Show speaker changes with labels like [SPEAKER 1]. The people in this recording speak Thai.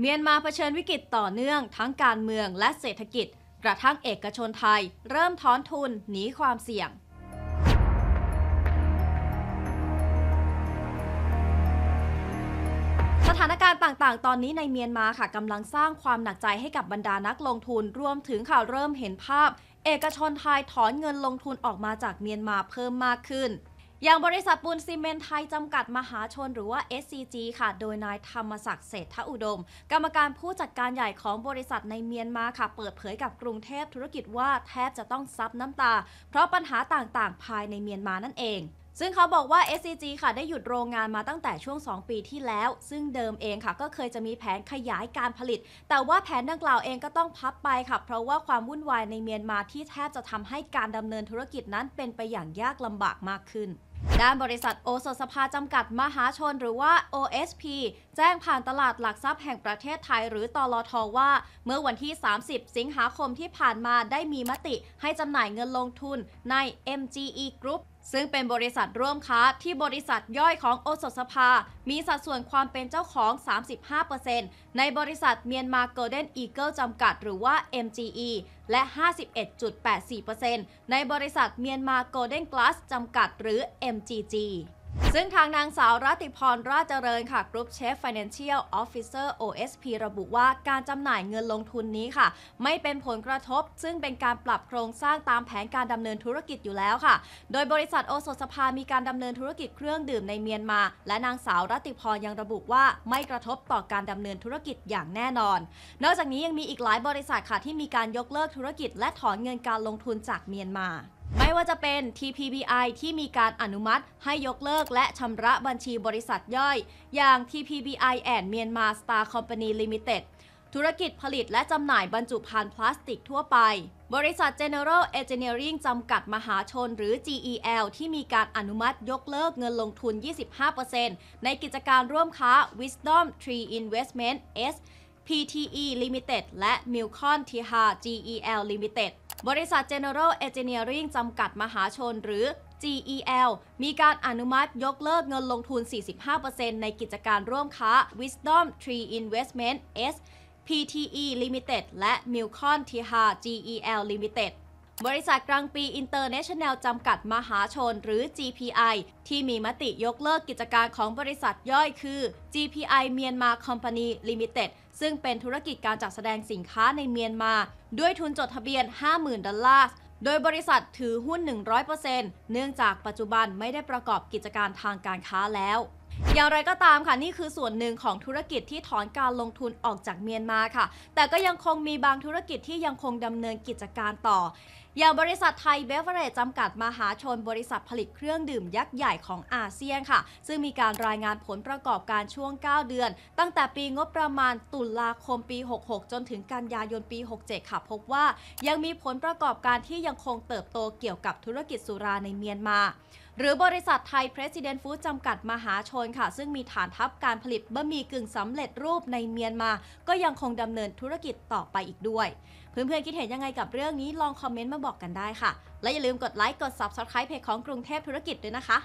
[SPEAKER 1] เมียนมาเผชิญวิกฤตต่อเนื่องทั้งการเมืองและเศรษฐกิจ กระทั่งเอกชนไทย เริ่มถอนทุนหนีความเสี่ยง สถานการณ์ต่างๆ ตอนนี้ในเมียนมาค่ะกำลังสร้างความหนักใจให้กับบรรดานักลงทุนรวมถึงข่าวเริ่มเห็นภาพ เอกชนไทยถอนเงินลงทุนออกมาจากเมียนมาเพิ่มมากขึ้น อย่างบริษัทปูนซีเมนไทยจำกัดมหาชนหรือว่า SCG ค่ะ โดยนายธรรมศักดิ์เศรษฐอุดม กรรมการผู้จัดการใหญ่ของบริษัทในเมียนมาค่ะ เปิดเผยกับกรุงเทพธุรกิจว่าแทบจะต้องซับน้ำตา เพราะปัญหาต่างๆ ภายในเมียนมานั่นเองซึ่งเขาบอกว่า SCG ค่ะได้หยุดโรงงานมาตั้งแต่ช่วง 2 ปีที่แล้ว ซึ่งเดิมเองค่ะ ก็เคยจะมีแผนขยายการผลิต แต่ว่าแผนดังกล่าวเองก็ต้องพับไปค่ะ เพราะว่าความวุ่นวายในเมียนมาที่แทบจะทำให้การดำเนินธุรกิจนั้นเป็นไปอย่างยากลำบากมากขึ้น ด้านบริษัทโอสถสภาจำกัดมหาชนหรือว่า OSP แจ้งผ่านตลาดหลักทรัพย์แห่งประเทศไทยหรือตลทว่า เมื่อวันที่ 30 สิงหาคมที่ผ่านมาได้มีมติให้จำหน่ายเงินลงทุนใน MGE Group ซึ่งเป็นบริษัทร่วมค้าที่บริษัทย่อยของโอสถสภา มีสัดส่วนความเป็นเจ้าของ 35%ในบริษัทเมียนมาเกลเด้นอีเกิลจำกัดหรือว่า MGE และ 51.84%ในบริษัทเมียนมาโกลเด้นกลาสจำกัดหรือ MGG ซึ่งทางนางสาวรัติพรราชเจริญค่ะ Group Chief Financial Officer OSP ระบุว่าการจำหน่ายเงินลงทุนนี้ค่ะ ไม่เป็นผลกระทบ ซึ่งเป็นการปรับโครงสร้างตามแผนการดำเนินธุรกิจอยู่แล้วค่ะ โดยบริษัทโอสถสภามีการดำเนินธุรกิจเครื่องดื่มในเมียนมา และนางสาวรัติพรยังระบุว่าไม่กระทบต่อการดำเนินธุรกิจอย่างแน่นอน นอกจากนี้ยังมีอีกหลายบริษัทค่ะที่มีการยกเลิกธุรกิจ และถอนเงินการลงทุนจากเมียนมา ไม่ว่าจะเป็น TPBI ที่มีการอนุมัติให้ยกเลิกและชำระบัญชีบริษัทย่อย อย่าง TPBI and Myanmar Star Company Limited ธุรกิจผลิตและจำหน่ายบรรจุภัณฑ์พลาสติกทั่วไป บริษัท General Engineering จำกัดมหาชนหรือ GEL ที่มีการอนุมัติยกเลิกเงินลงทุน 25%ในกิจการร่วมค้า Wisdom Tree Investment S PTE Limited และ Milcon Tiha GEL Limited บริษัท General Engineering จำกัดมหาชนหรือ GEL มีการอนุมัติยกเลิกเงินลงทุน 45%ในกิจการร่วมค้า Wisdom Tree Investment S PTE Limited และ Milcon t h a GEL Limited บริษัทกลางปี International จำกัดมหาชนหรือ GPI ที่มีมติยกเลิกกิจการของบริษัทย่อยคือ GPI Myanmar Company Limited ซึ่งเป็นธุรกิจการจัดแสดงสินค้าในเมียนมา ด้วยทุนจดทะเบียน 50,000 ดอลลาร์โดยบริษัทถือหุ้น 100%เนื่องจากปัจจุบันไม่ได้ประกอบกิจการทางการค้าแล้ว อย่างไรก็ตามค่ะนี่คือส่วนหนึ่งของธุรกิจที่ถอนการลงทุนออกจากเมียนมาค่ะ แต่ก็ยังคงมีบางธุรกิจที่ยังคงดำเนินกิจการต่อ อย่างบริษัทไทยเบเวอเรจจำกัดมหาชนบริษัทผลิตเครื่องดื่มยักษ์ใหญ่ของอาเซียนค่ะ ซึ่งมีการรายงานผลประกอบการช่วง 9 เดือน ตั้งแต่ปีงบประมาณตุลาคมปี 66 จนถึงกันยายนปี 67 ค่ะ พบว่ายังมีผลประกอบการที่ยังคงเติบโตเกี่ยวกับธุรกิจสุราในเมียนมา หรือบริษัทไทย President Food จำกัดมหาชนค่ะ ซึ่งมีฐานทัพการผลิตบะหมี่กึ่งสำเร็จรูปในเมียนมา ก็ยังคงดำเนินธุรกิจต่อไปอีกด้วย เพื่อนๆคิดเห็นยังไงกับเรื่องนี้ลองคอมเมนต์มาบอกกันได้ค่ะ และอย่าลืมกดไลค์กด Subscribe เพจของกรุงเทพธุรกิจด้วยนะคะ